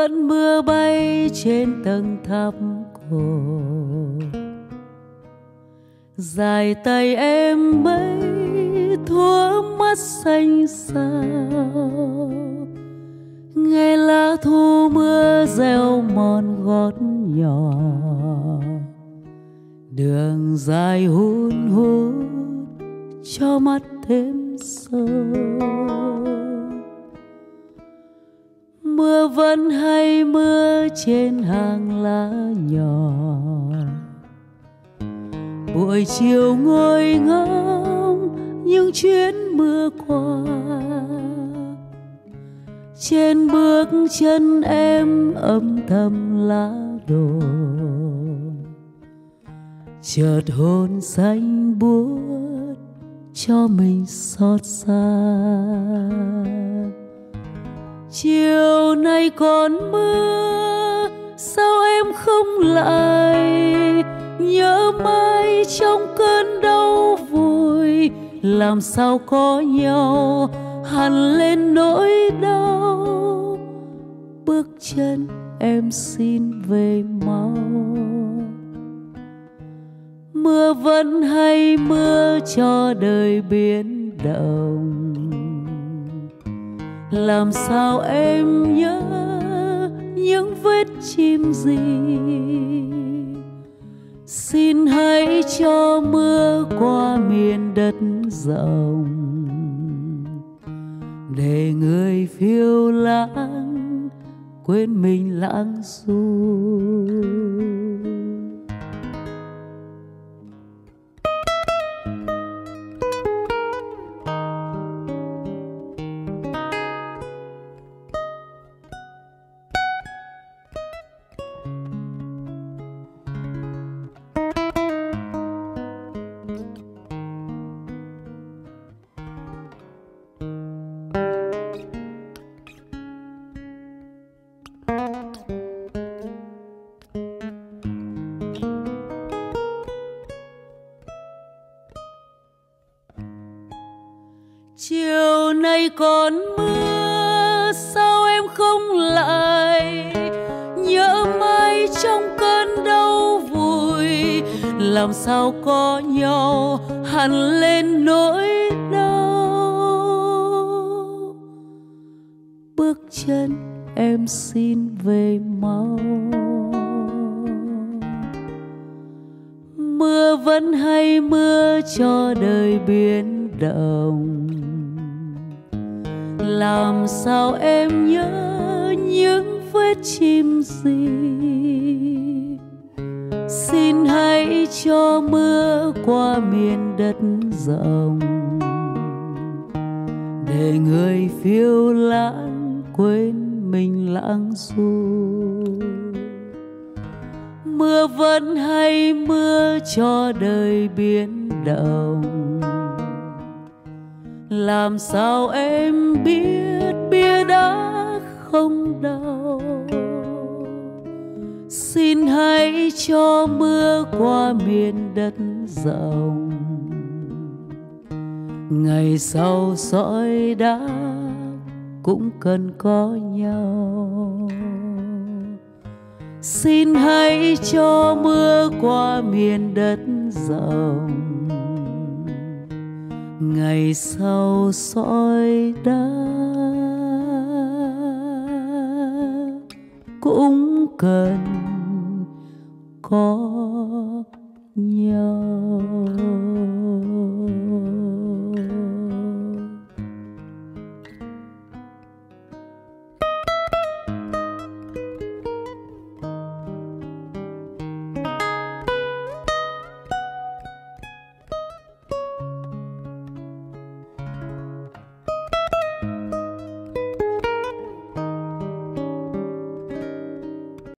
vẫn mưa bay trên tầng tháp cổ. Dài tay em mấy thua mắt xanh sao nghe lá thu mưa reo mòn gót nhỏ. Đường dài hun hút cho mắt thêm sâu. Mưa vẫn hay mưa trên hàng lá nhỏ. Buổi chiều ngồi ngóng những chuyến mưa qua. Trên bước chân em âm thầm lá đổ. Chợt hôn xanh buốt cho mình xót xa chiều nay còn mưa, sao em không lại? Nhớ mai trong cơn đau vùi, làm sao có nhau hằn lên nỗi đau? Bước chân em xin về mau. Mưa vẫn hay mưa cho đời biến động làm sao em nhớ những vết chim gì? Xin hãy cho mưa qua miền đất rộng, để người phiêu lãng quên mình lãng du nay còn mưa, sao em không lại? Nhớ mai trong cơn đau vùi, làm sao có nhau hằn lên nỗi đau? Bước chân em xin về mau. Mưa vẫn hay mưa cho đời biến động làm sao em nhớ những vết chim gì? Xin hãy cho mưa qua miền đất rộng, để người phiêu lãng quên mình lãng du mưa vẫn hay mưa cho đời biến động làm sao em biết bia đã không đau? Xin hãy cho mưa qua miền đất rộng. Ngày sau sỏi đá cũng cần có nhau. Xin hãy cho mưa qua miền đất rộng ngày sau soi đá. Cũng cần có nhau.